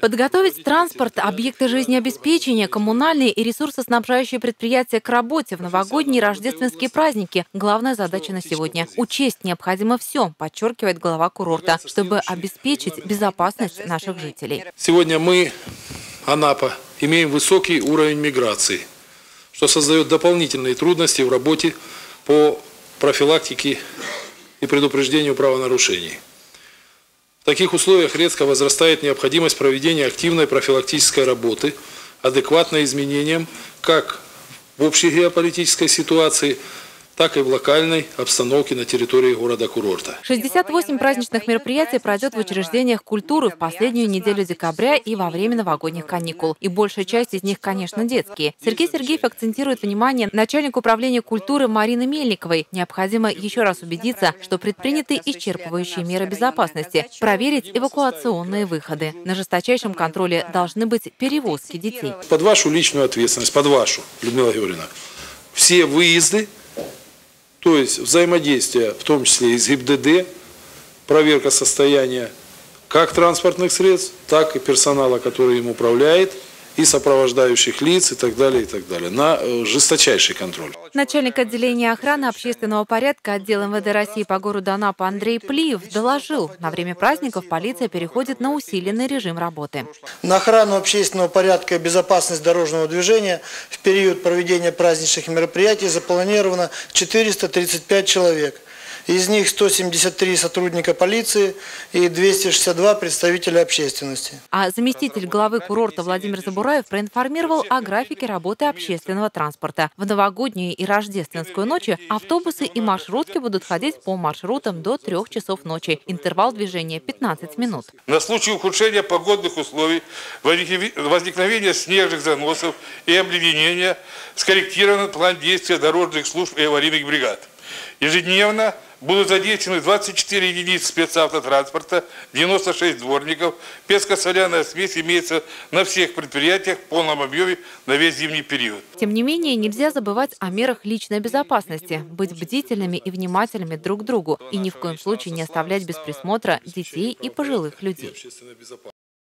Подготовить транспорт, объекты жизнеобеспечения, коммунальные и ресурсоснабжающие предприятия к работе в новогодние и рождественские праздники – главная задача на сегодня. Учесть необходимо все, подчеркивает глава курорта, чтобы обеспечить безопасность наших жителей. Сегодня мы, Анапа, имеем высокий уровень миграции, что создает дополнительные трудности в работе по профилактике и предупреждению правонарушений. В таких условиях резко возрастает необходимость проведения активной профилактической работы, адекватной изменениям как в общей геополитической ситуации, так и в локальной обстановке на территории города-курорта. 68 праздничных мероприятий пройдет в учреждениях культуры в последнюю неделю декабря и во время новогодних каникул. И большая часть из них, конечно, детские. Сергей Сергеев акцентирует внимание начальник управления культуры Марины Мельниковой. Необходимо еще раз убедиться, что предприняты исчерпывающие меры безопасности, проверить эвакуационные выходы. На жесточайшем контроле должны быть перевозки детей. Под вашу личную ответственность, под вашу, Людмила Георгиевна, все выезды то есть взаимодействие, в том числе и с ГИБДД, проверка состояния как транспортных средств, так и персонала, который им управляет – и сопровождающих лиц и так далее, и так далее, на э, жесточайший контроль. Начальник отделения охраны общественного порядка отдела МВД России по городу Анапа Андрей Плиев доложил, на время праздников полиция переходит на усиленный режим работы. На охрану общественного порядка и безопасность дорожного движения в период проведения праздничных мероприятий запланировано 435 человек – из них 173 сотрудника полиции и 262 представителя общественности. А заместитель главы курорта Владимир Забураев проинформировал о графике работы общественного транспорта. В новогоднюю и рождественскую ночи автобусы и маршрутки будут ходить по маршрутам до 3 часов ночи. Интервал движения 15 минут. На случай ухудшения погодных условий, возникновения снежных заносов и обледенения скорректирован план действия дорожных служб и аварийных бригад. Ежедневно будут задействованы 24 единицы спецавтотранспорта, 96 дворников. Песко-соляная смесь имеется на всех предприятиях в полном объеме на весь зимний период. Тем не менее, нельзя забывать о мерах личной безопасности, быть бдительными и внимательными друг к другу и ни в коем случае не оставлять без присмотра детей и пожилых людей.